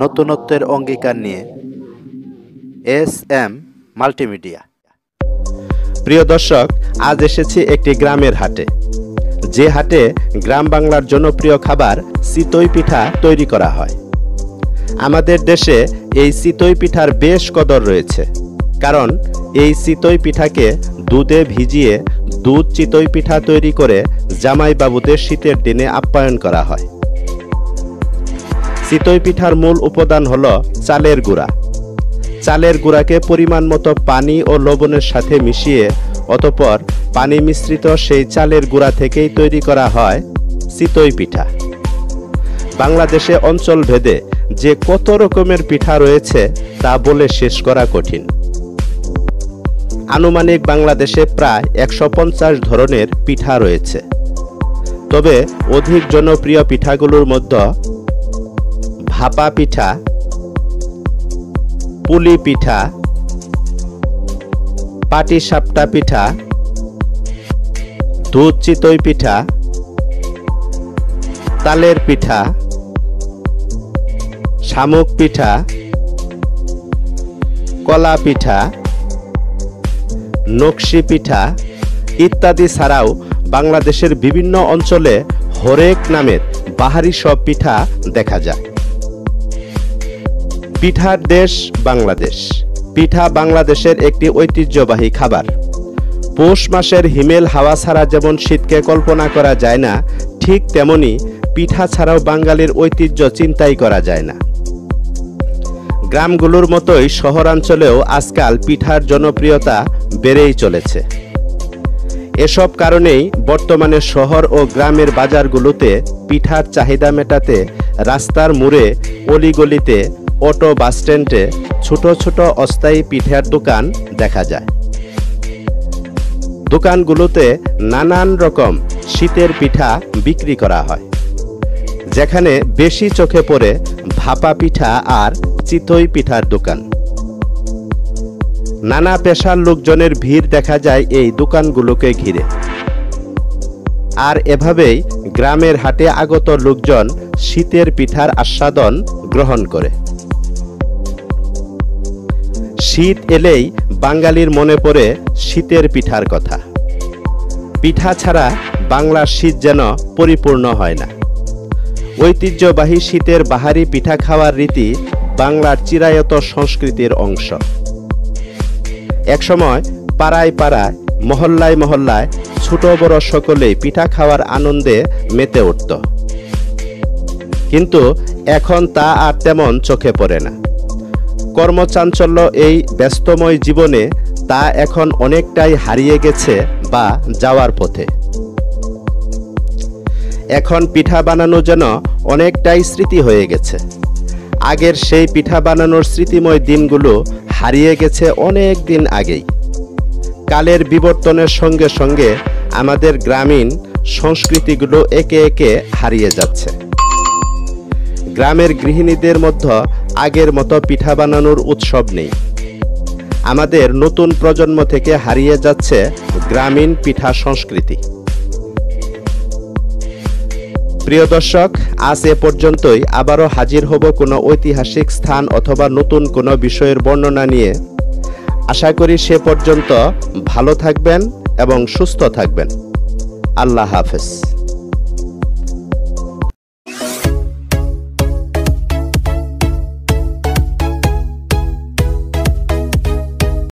নতুনত্বের অঙ্গীকার নিয়ে S M multimedia. প্রিয় দর্শক, আজ এসেছি একটি গ্রামের হাটে। যে হাটে গ্রাম বাংলার জনপ্রিয় খাবার চিতই পিঠা তৈরি করা হয়। আমাদের দেশে এই চিতই পিঠার বেশ কদর রয়েছে। কারণ এই চিতই পিঠাকে দুধে ভিজিয়ে দুধ চিতই পিঠা তৈরি করে জামাইবাবুদের শীতের দিনে আপ্যায়ন করা হয়। চিতই পিঠার মূল উপাদান হল চালের গুঁড়া। চালের গুঁড়াকে পরিমাণ মতো পানি ও লবণের সাথে মিশিয়ে অতপর পানি মিশ্রিত সেই চালের গুঁড়া থেকেই তৈরি করা হয় চিতই পিঠা। বাংলাদেশে অঞ্চল ভেদে যে কত রকমের পিঠা রয়েছে তা বলে শেষ করা কঠিন। আনুমানিক বাংলাদেশে প্রায় একশো পঞ্চাশ ধরনের পিঠা রয়েছে। তবে অধিক জনপ্রিয় পিঠাগুলোর মধ্যে ভাপা পিঠা, পুলি পিঠা, পাটি সাপটা পিঠা, দুধ চিতই পিঠা, তালের পিঠা, শামুক পিঠা, কলা পিঠা, নকশি পিঠা ইত্যাদি ছাড়াও বাংলাদেশের বিভিন্ন অঞ্চলে হরেক নামের বাহারি সব পিঠা দেখা যায়। পিঠার দেশ বাংলাদেশ। পিঠা বাংলাদেশের একটি ঐতিহ্যবাহী খাবার। পৌষ মাসের হিমেল হাওয়া ছাড়া যেমন শীতকে কল্পনা করা যায় না, ঠিক তেমনি পিঠা ছাড়াও বাঙালির ঐতিহ্য চিন্তাই করা যায় না। গ্রামগুলোর মতোই শহরাঞ্চলেও আজকাল পিঠার জনপ্রিয়তা বেড়েই চলেছে। এসব কারণেই বর্তমানে শহর ও গ্রামের বাজারগুলোতে পিঠার চাহিদা মেটাতে রাস্তার মোড়ে অলিগলিতে অটো বাসস্ট্যান্ডে ছোট ছোট অস্থায়ী পিঠার দোকান দেখা যায়। দোকানগুলোতে নানান রকম শীতের পিঠা বিক্রি করা হয়, যেখানে বেশি চোখে পড়ে ভাপা পিঠা আর চিতই পিঠার দোকান। নানা পেশার লোকজনের ভিড় দেখা যায় এই দোকানগুলোকে ঘিরে। আর এভাবেই গ্রামের হাটে আগত লোকজন শীতের পিঠার আস্বাদন গ্রহণ করে। শীত এলেই বাঙালির মনে পড়ে শীতের পিঠার কথা। পিঠা ছাড়া বাংলার শীত যেন পরিপূর্ণ হয় না। ঐতিহ্যবাহী শীতের বাহারি পিঠা খাওয়ার রীতি বাংলার চিরায়ত সংস্কৃতির অংশ। একসময় পাড়ায় পাড়ায়, মহল্লায় মহল্লায় ছোট বড় সকলেই পিঠা খাওয়ার আনন্দে মেতে উঠত। কিন্তু এখন তা আর তেমন চোখে পড়ে না। কর্মচাঞ্চল্য এই ব্যস্তময় জীবনে তা এখন অনেকটাই হারিয়ে গেছে বা যাওয়ার পথে। এখন পিঠা বানানো যেন অনেকটাই স্মৃতি হয়ে গেছে। আগের সেই পিঠা বানানোর স্মৃতিময় দিনগুলো হারিয়ে গেছে অনেক দিন আগেই। কালের বিবর্তনের সঙ্গে সঙ্গে আমাদের গ্রামীণ সংস্কৃতিগুলো একে একে হারিয়ে যাচ্ছে। গ্রামের গৃহিণীদের মধ্যে আগের মতো পিঠা বানানোর উৎসব নেই। আমাদের নতুন প্রজন্ম থেকে হারিয়ে যাচ্ছে গ্রামীণ পিঠা সংস্কৃতি। প্রিয় দর্শক, আজ এ পর্যন্তই। আবারও হাজির হব কোনো ঐতিহাসিক স্থান অথবা নতুন কোনো বিষয়ের বর্ণনা নিয়ে। আশা করি সে পর্যন্ত ভালো থাকবেন এবং সুস্থ থাকবেন। আল্লাহ হাফেজ।